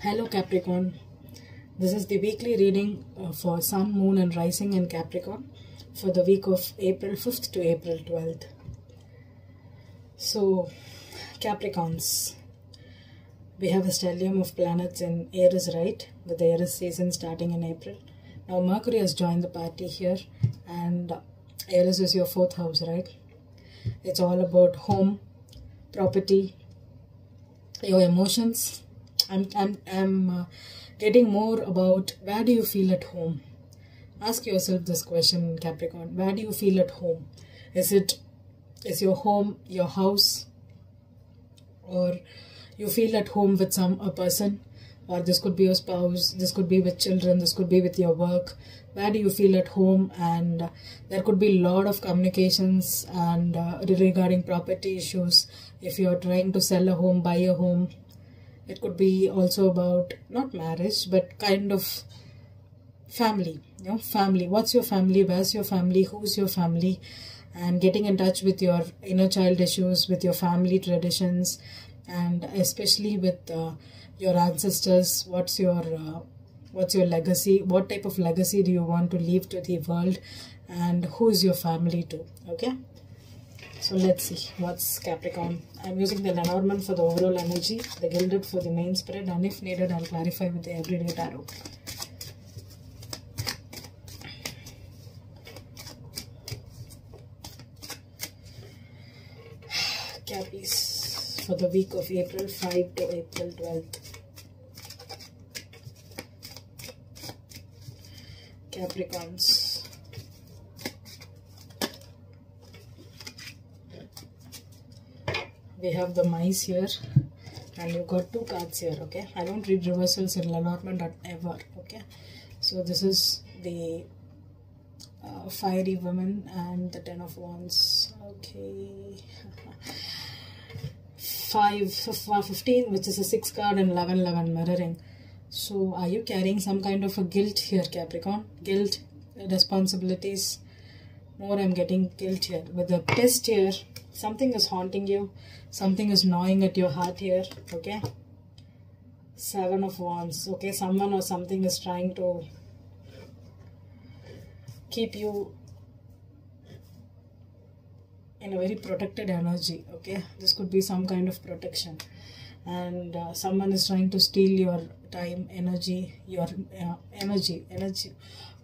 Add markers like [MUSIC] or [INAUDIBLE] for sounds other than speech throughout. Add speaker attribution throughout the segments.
Speaker 1: Hello Capricorn. This is the weekly reading uh, for Sun, Moon, and Rising in Capricorn for the week of April 5th to April 12th. So, Capricorns, we have a stellium of planets in Aries, right? With the Aries season starting in April. Now, Mercury has joined the party here, and Aries is your fourth house, right? It's all about home, property, your emotions. I'm, I'm, I'm uh, getting more about where do you feel at home? Ask yourself this question, Capricorn. Where do you feel at home? Is it is your home your house, or you feel at home with some a person, or this could be your spouse, this could be with children, this could be with your work. Where do you feel at home? And there could be a lot of communications and uh, regarding property issues. If you are trying to sell a home, buy a home, it could be also about not marriage but kind of family you know family. What's your family? Where's your family? Who's your family? And getting in touch with your inner child issues with your family traditions and especially with uh, your ancestors. What's your uh, what's your legacy? What type of legacy do you want to leave to the world? And who's your family to? Okay so let's see what's Capricorn. I'm using the Lenormand for the overall energy, the Gilded for the main spread, and if needed, I'll clarify with the everyday tarot. Cappies for the week of April 5 to April 12th. Capricorns. We have the mice here and you've got two cards here okay? I don't read reversals in lenormand ever okay? So this is the uh, fiery woman and the ten of wands okay? [LAUGHS] Five, 15 which is a six card and 11 11 mirroring. So are you carrying some kind of a guilt here capricorn? Guilt responsibilities? More i'm getting guilt here. With the test here something is haunting you. Something is gnawing at your heart here okay? Seven of wands okay? Someone or something is trying to keep you in a very protected energy okay? This could be some kind of protection. And uh, someone is trying to steal your time energy your uh, energy energy.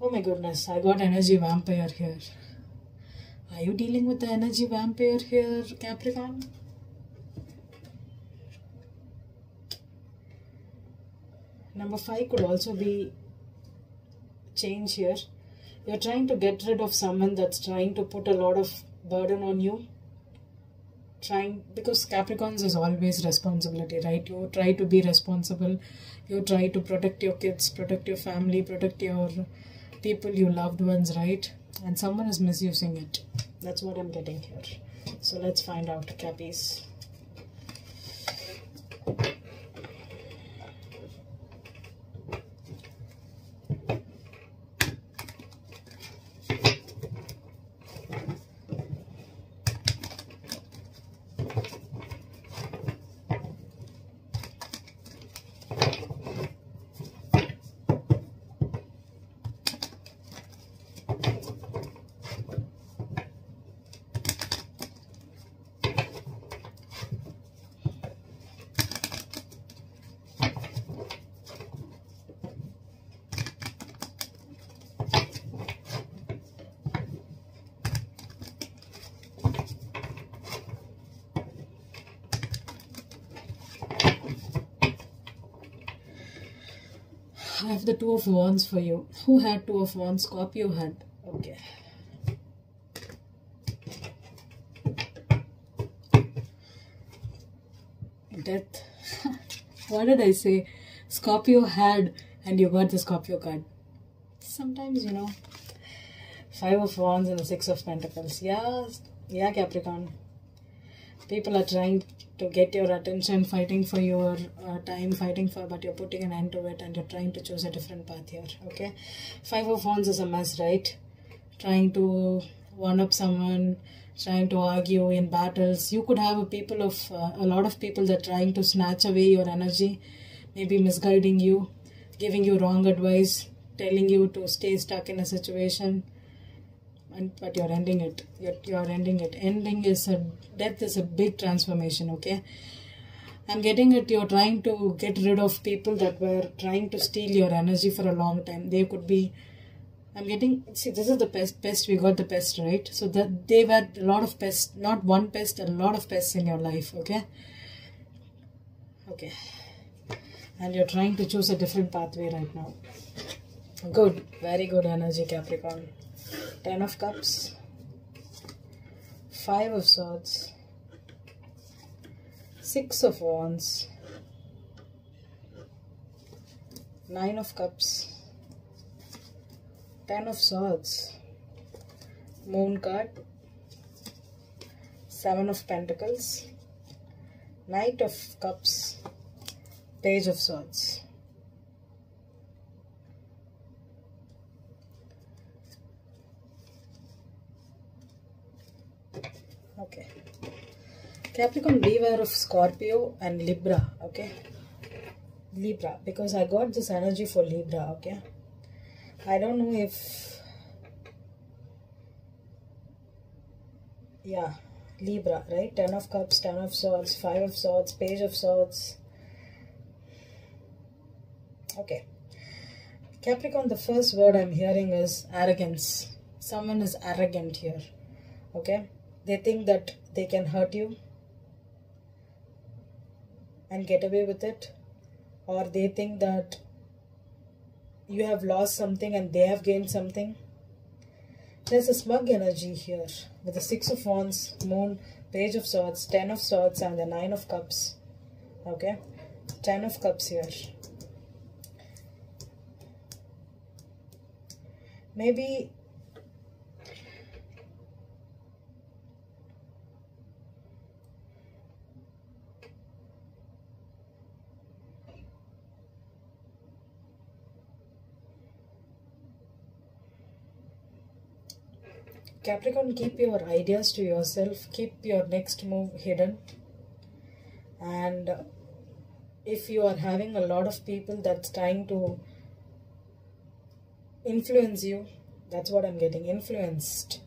Speaker 1: Oh my goodness i got energy vampire here are you dealing with the energy vampire here, Capricorn? Number 5 could also be change here. You're trying to get rid of someone that's trying to put a lot of burden on you. Trying because Capricorns is always responsibility, right? You try to be responsible. You try to protect your kids, protect your family, protect your people, your loved ones, right? And someone is misusing it. That's what I'm getting here. So let's find out, Cappies. I have the two of wands for you. Who had two of wands? Scorpio had. Okay. Death. [LAUGHS] what did I say? Scorpio had and you got the Scorpio card. Sometimes, you know. Five of wands and the six of pentacles. Yeah, yeah, Capricorn. People are trying to get your attention, fighting for your uh, time, fighting for, but you're putting an end to it and you're trying to choose a different path here, okay? Five of Wands is a mess, right? Trying to one up someone, trying to argue in battles. You could have a people of, uh, a lot of people that trying to snatch away your energy, maybe misguiding you giving you wrong advice telling you to stay stuck in a situation and but you're ending it. You're, you're ending it. Ending is a death is a big transformation okay? I'm getting it. You're trying to get rid of people that were trying to steal your energy for a long time. They could be i'm getting see this is the pest pest we got the pest right? So that they've had a lot of pests not one pest a lot of pests in your life okay? Okay. And you're trying to choose a different pathway right now. Good. Very good energy capricorn ten of cups. Five of swords. Six of wands. Nine of cups. Ten of swords. Moon card. Seven of pentacles. Knight of cups. Page of Swords. Okay. Capricorn, beware of Scorpio and Libra, okay? Libra, because I got this energy for Libra, okay? I don't know if... Yeah, Libra, right? Ten of Cups, Ten of Swords, Five of Swords, Page of Swords, Okay. Capricorn, the first word I'm hearing is arrogance. Someone is arrogant here. Okay. They think that they can hurt you and get away with it. Or they think that you have lost something and they have gained something. There's a smug energy here with the Six of Wands, Moon, Page of Swords, Ten of Swords and the Nine of Cups. Okay. Ten of Cups here. maybe Capricorn, keep your ideas to yourself. Keep your next move hidden. And if you are having a lot of people that's trying to influence you that's what i'm getting influenced.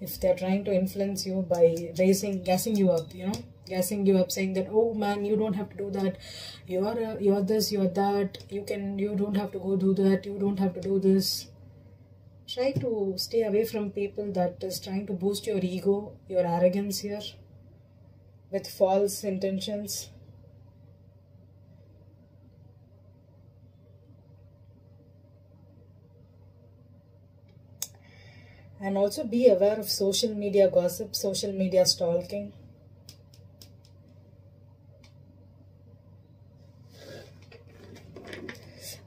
Speaker 1: If they're trying to influence you by raising gassing you up you know gassing you up saying that oh man you don't have to do that. You're uh, you're this you're that. You can you don't have to go do that. You don't have to do this try to stay away from people that is trying to boost your ego your arrogance here with false intentions and also be aware of social media gossip, social media stalking.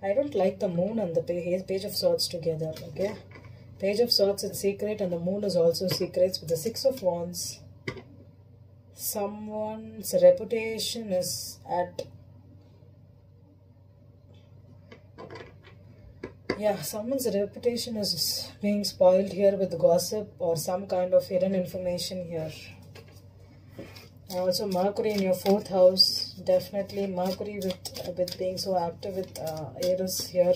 Speaker 1: I don't like the moon and the page of swords together, okay? Page of swords is secret and the moon is also secrets with the six of wands. Someone's reputation is at yeah someone's reputation is being spoiled here with gossip or some kind of hidden information here also mercury in your fourth house definitely mercury with with being so active with uh, aries here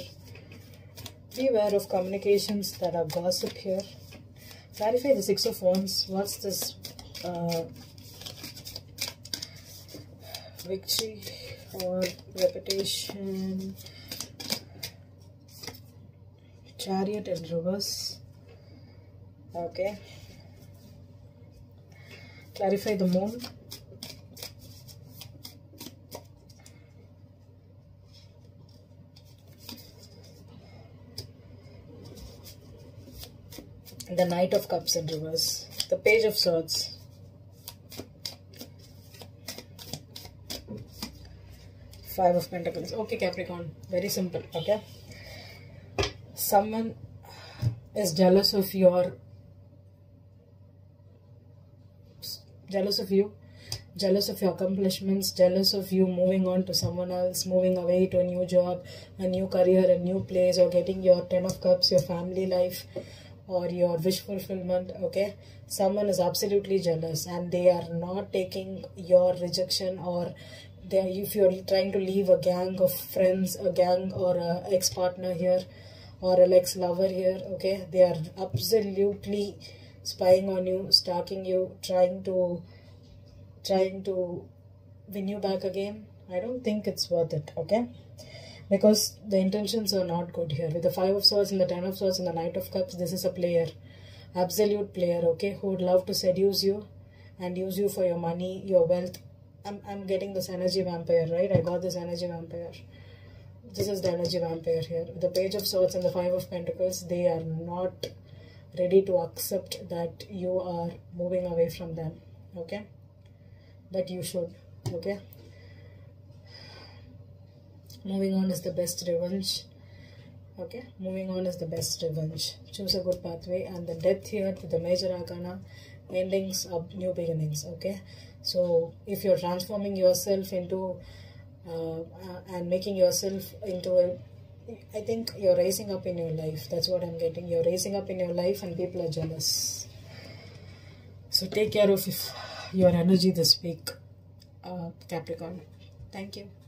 Speaker 1: beware of communications that are gossip here. Clarify the six of wands. What's this uh, victory or reputation? Chariot in reverse okay. Clarify the moon the knight of cups in reverse the page of swords. Five of pentacles. Okay capricorn. Very simple okay? Someone is jealous of your jealous of you jealous of your accomplishments jealous of you moving on to someone else moving away to a new job a new career a new place or getting your 10 of cups your family life or your wish fulfillment okay? Someone is absolutely jealous and they are not taking your rejection or they if you're trying to leave a gang of friends a gang or a ex-partner here or an ex-lover here okay? They are absolutely spying on you stalking you trying to trying to win you back again. I don't think it's worth it okay because the intentions are not good here. With the five of swords and the ten of swords and the knight of cups this is a player absolute player okay who would love to seduce you and use you for your money your wealth. I'm, I'm getting this energy vampire right? I got this energy vampire. This is the energy vampire here. The page of swords and the five of pentacles they are not ready to accept that you are moving away from them okay? But you should okay moving on is the best revenge okay moving on is the best revenge choose a good pathway and the death here with the major arcana endings of new beginnings okay so if you're transforming yourself into uh, uh, and making yourself into a I think you're raising up in your life. That's what I'm getting. You're raising up in your life and people are jealous. So take care of your energy this week, uh, Capricorn. Thank you.